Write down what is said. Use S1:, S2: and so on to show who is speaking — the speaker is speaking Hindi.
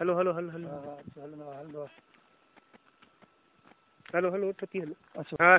S1: Hello hello hello
S2: hello
S1: hello hello उठ थी हलो हाँ।